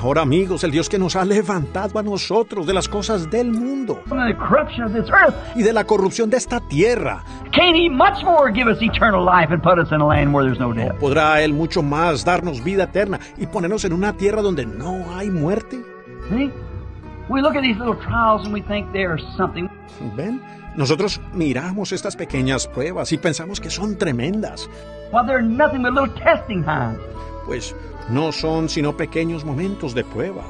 Ahora amigos, el Dios que nos ha levantado a nosotros de las cosas del mundo from the corruption of this earth, y de la corrupción de esta tierra, can He much more give us eternal life and put us in a land where there's no death? podrá Él mucho más darnos vida eterna y ponernos en una tierra donde no hay muerte. See? We look at these little trials and we think something. ¿Ven? Nosotros miramos estas pequeñas pruebas y pensamos que son tremendas. Well, they're nothing but little testing times. Pues no son sino pequeños momentos de prueba.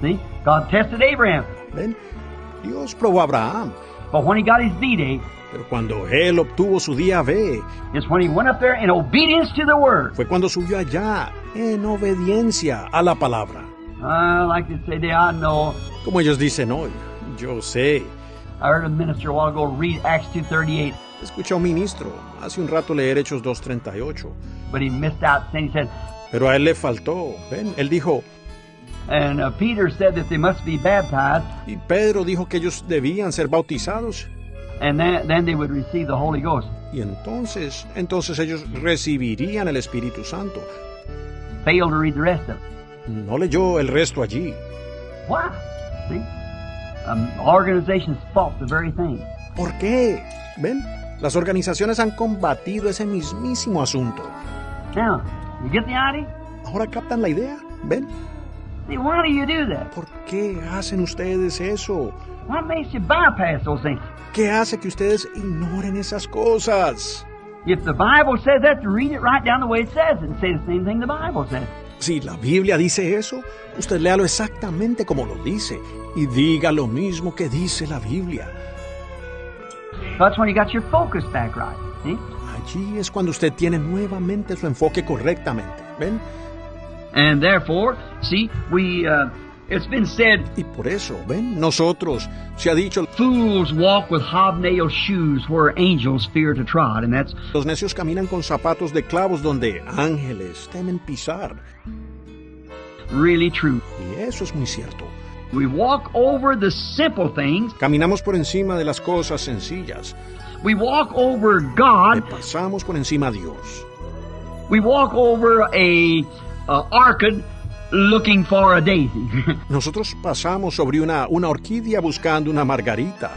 See? God tested Abraham, ¿Ven? Dios probó a Abraham, but when he got his D day, pero cuando él obtuvo su día B, is when he went up there in obedience to the word. fue cuando subió allá en obediencia a la palabra. I like to say, I know. Como ellos dicen hoy, yo sé. I heard a minister a while ago read Acts 2.38, Escuché a un ministro hace un rato leer Hechos 2.38, but he missed out saying, he said, pero a él le faltó. ¿Ven? Él dijo, and uh, Peter said that they must be baptized, y Pedro dijo que ellos debían ser bautizados. and then, then they would receive the Holy Ghost. Y entonces, entonces ellos recibirían el Espíritu Santo. Failed to read the rest of it. No leyó el resto allí. Why? See? Um, organizations fought the very thing. ¿Por qué? ¿Ven? Las organizaciones han combatido ese mismísimo asunto. Now, you get the idea? Ahora captan la idea. ¿Ven? See, why do you do that? ¿Por qué hacen ustedes eso? What makes you bypass those things? ¿Qué hace que ustedes ignoren esas cosas? If the Bible says that, read it right down the way it says it and say the same thing the Bible says. Si la Biblia dice eso, usted léalo exactamente como lo dice y diga lo mismo que dice la Biblia. That's when you got your focus back right. See? Allí es cuando usted tiene nuevamente su enfoque correctamente. ¿Ven? And therefore, see, we, uh, it's been said, Y por eso, ¿ven? Nosotros, se ha dicho, fools walk with hobnail shoes where angels fear to trod. And that's los necios caminan con zapatos de clavos donde ángeles temen pisar. really true. Y eso es muy cierto. We walk over the simple things. Caminamos por encima de las cosas sencillas. We walk over Le God. pasamos por encima a Dios. We walk over a, a orchid looking for a daisy. Nosotros pasamos sobre una, una orquídea buscando una margarita.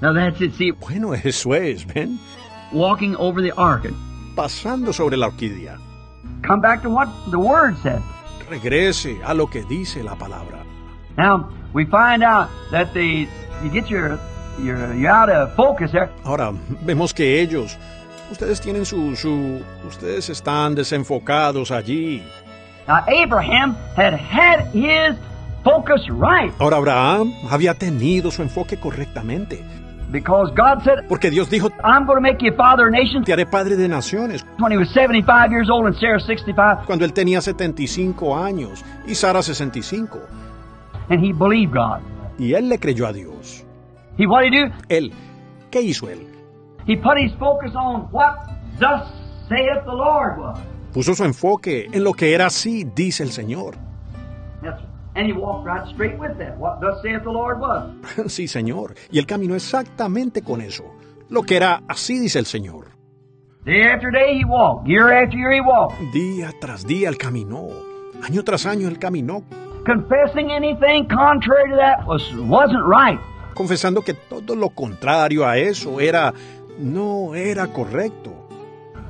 now that's it. See, Bueno, eso es, ¿ven? walking over the orchid. Pasando sobre la orquídea. Come back to what the Word said. Regrese a lo que dice la palabra. Now we find out that the you get your your you're out of focus there. Ahora, vemos que ellos, ustedes tienen su, su, ustedes están desenfocados allí. Now Abraham had had his focus right Ahora, Abraham había tenido su enfoque correctamente, because God said, porque Dios dijo, "I'm going to make you a father of nations." te haré padre de naciones, When he was 75 years old and Sarah 65, cuando él tenía 75 años y Sara 65. and he believed God. Y él le creyó a Dios. He what he do? Él, ¿qué hizo él? Puso su enfoque en lo que era así, dice el Señor. That's right. And he walked right straight with that. What thus saith the Lord was. Sí, Señor. Y él caminó exactamente con eso. Lo que era así, dice el Señor. Day after day he walked. Year after year he walked. Día tras día él caminó. Año tras año él caminó, Confessing anything contrary to that was wasn't right. confesando que todo lo contrario a eso era no era correcto.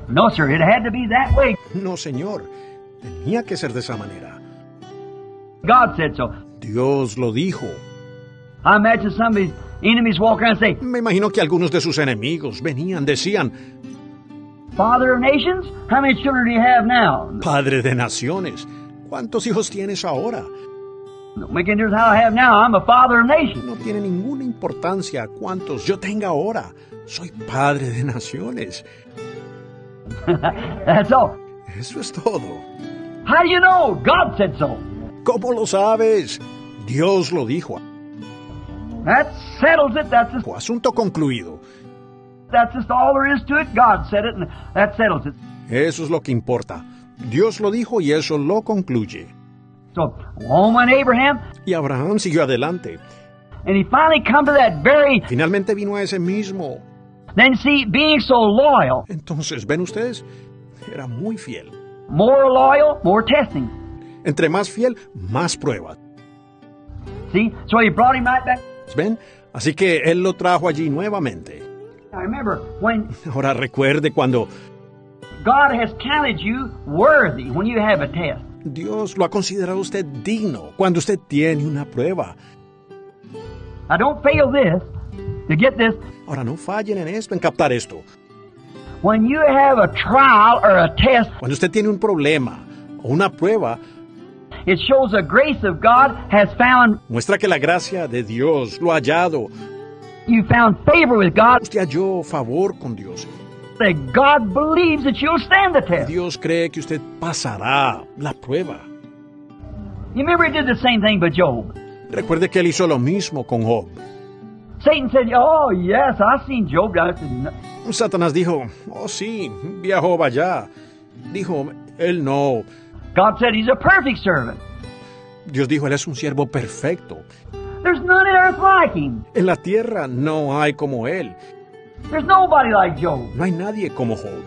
No, sir, it had to be that way. No, Señor. Tenía que ser de esa manera. God said so. Dios lo dijo. I imagine some of his enemies walk around and say, Me imagino que algunos de sus enemigos venían, decían, Father of nations, how many children do you have now? Padre de naciones, ¿cuántos hijos tienes ahora? No tiene ninguna importancia cuántos yo tenga ahora. Soy Padre de naciones. That's all. Eso es todo. How do you know? God said so. ¿Cómo lo sabes? Dios lo dijo. That settles it. That's just, Asunto concluido. that's just all there is to it. God said it, and that settles it. Eso es lo que importa. Dios lo dijo y eso lo concluye. So, on went Abraham, Y Abraham siguió adelante. and he finally come to that very, Finalmente vino a ese mismo. Then see, being so loyal, Entonces, ¿ven ustedes? era muy fiel. More loyal, more testing. Entre más fiel, más pruebas. See? So he brought him right back. ¿Ven? Así que él lo trajo allí nuevamente. Now remember, when Ahora recuerde cuando God has counted you worthy when you have a test. Dios lo ha considerado usted digno cuando usted tiene una prueba. Now don't fail this. To get this, Ahora no fallen en esto, en captar esto. when you have a trial or a test, Cuando usted tiene un problema o una prueba, it shows the grace of God has found muestra que la gracia de Dios lo ha hallado. you found favor with God. Usted halló favor con Dios. That God believes that you'll stand the test. Dios cree que usted pasará la prueba. You remember he did the same thing with Job. Recuerde que él hizo lo mismo con Job. Satan said, "Oh yes, I've seen Job." Satanás dijo, oh sí, vi a Job allá. Dijo, él no. God said he's a perfect servant. Dios dijo, él es un siervo perfecto. There's none on earth like him. En la tierra no hay como él. There's nobody like Job. No hay nadie como Job.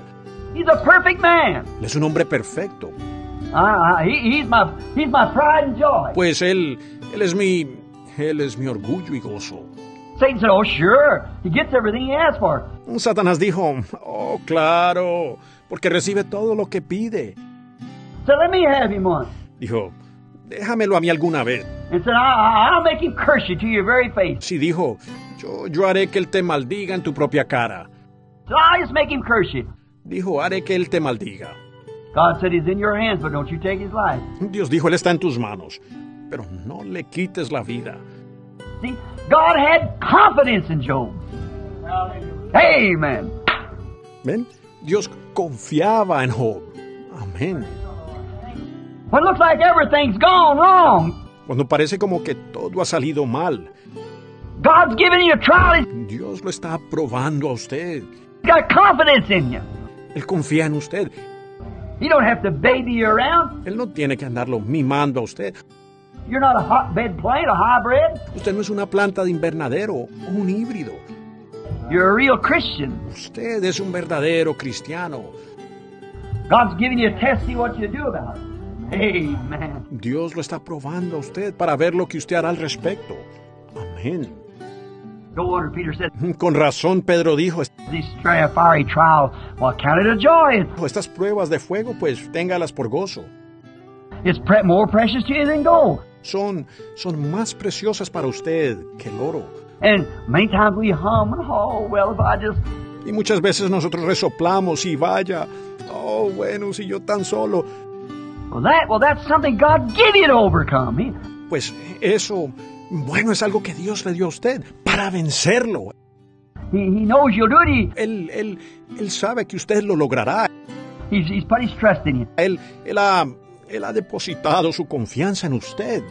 He's a perfect man. Él es un hombre perfecto. Uh, he, he's my he's my pride and joy. Pues él, él es mi, él es mi orgullo y gozo. Satan said, "Oh sure, he gets everything he asks for." Satanás dijo, oh claro, porque recibe todo lo que pide. So let me have him once. Dijo, déjamelo a mí alguna vez. And said, "I'll make him curse you to your very face." Sí, dijo, yo, yo haré que él te maldiga en tu propia cara. So I'll just make him curse you. Dijo, haré que él te maldiga. God said he's in your hands, but don't you take his life. Dios dijo, él está en tus manos, pero no le quites la vida. See, God had confidence in Job. Amen. ¿Ven? Dios confiaba en Job. Amén. When it looks like everything's gone wrong, Cuando parece como que todo ha salido mal, God's giving you a trial. Dios lo está probando a usted. got confidence in you. Él confía en usted. He don't have to baby you around. Él no tiene que andarlo mimando a usted. You're not a hotbed plant, a hybrid. Usted no es una planta de invernadero o un híbrido. You're a real Christian. Usted es un verdadero cristiano. God's giving you a test, see what you do about it. Amen. Dios lo está probando a usted para ver lo que usted hará al respecto. Amén. Con razón Pedro dijo, these tri- fiery trials, well, count it a joy. estas pruebas de fuego, pues téngalas por gozo. It's pre- more precious to you than gold. Son, son más preciosas para usted que el oro. And many times we hum and oh well if I just Y muchas veces nosotros resoplamos y vaya, oh bueno, si yo tan solo, well that well that's something God give you to overcome. He, pues eso, bueno, es algo que Dios le dio a usted para vencerlo. Él, él, él sabe que usted lo logrará. Él, él, ha, él ha depositado su confianza en usted.